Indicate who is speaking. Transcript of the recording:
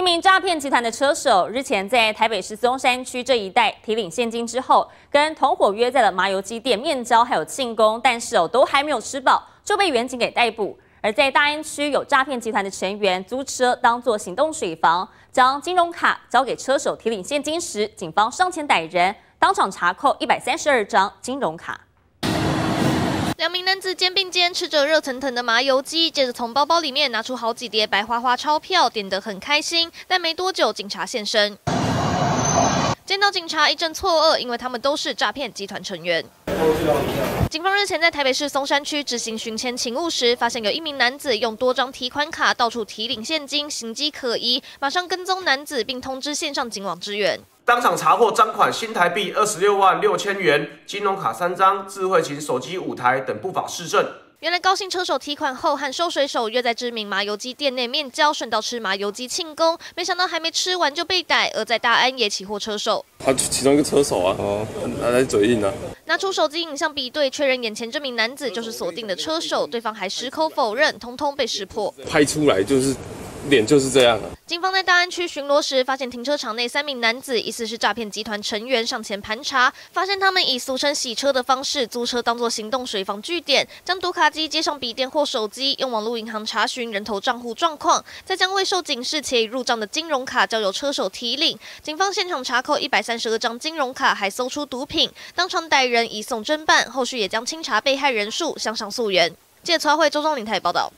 Speaker 1: 一名诈骗集团的车手日前在台北市松山区这一带提领现金之后，跟同伙约在了麻油鸡店面交，还有庆功，但是哦都还没有吃饱，就被远警给逮捕。而在大安区有诈骗集团的成员租车当做行动水房，将金融卡交给车手提领现金时，警方上前逮人，当场查扣一百三十二张金融卡。
Speaker 2: 两名男子肩并肩吃着热腾腾的麻油鸡，接着从包包里面拿出好几叠白花花钞票，点得很开心。但没多久，警察现身，见到警察一阵错愕，因为他们都是诈骗集团成员。警方日前在台北市松山区执行巡签勤务时，发现有一名男子用多张提款卡到处提领现金，行迹可疑，马上跟踪男子，并通知线上警网支援。
Speaker 3: 当场查获赃款新台币二十六万六千元、金融卡三张、智慧型手机五台等不法市政。
Speaker 2: 原来高兴车手提款后和收水手约在知名麻油鸡店内面交，顺道吃麻油鸡庆功。没想到还没吃完就被逮，而在大安也起获车手。
Speaker 4: 他其中一个车手啊，哦，拿来嘴硬啊。
Speaker 2: 拿出手机影像比对，确认眼前这名男子就是锁定的车手，对方还矢口否认，通通被识破。
Speaker 4: 拍出来就是。脸就是这样啊！
Speaker 2: 警方在大安区巡逻时，发现停车场内三名男子疑似是诈骗集团成员，上前盘查，发现他们以俗称洗车的方式租车当作行动水房据点，将读卡机接上笔电或手机，用网络银行查询人头账户状况，再将未受警示且已入账的金融卡交由车手提领。警方现场查扣一百三十二张金融卡，还搜出毒品，当场逮人移送侦办，后续也将清查被害人数向上溯源。记者曹慧周中林台报道。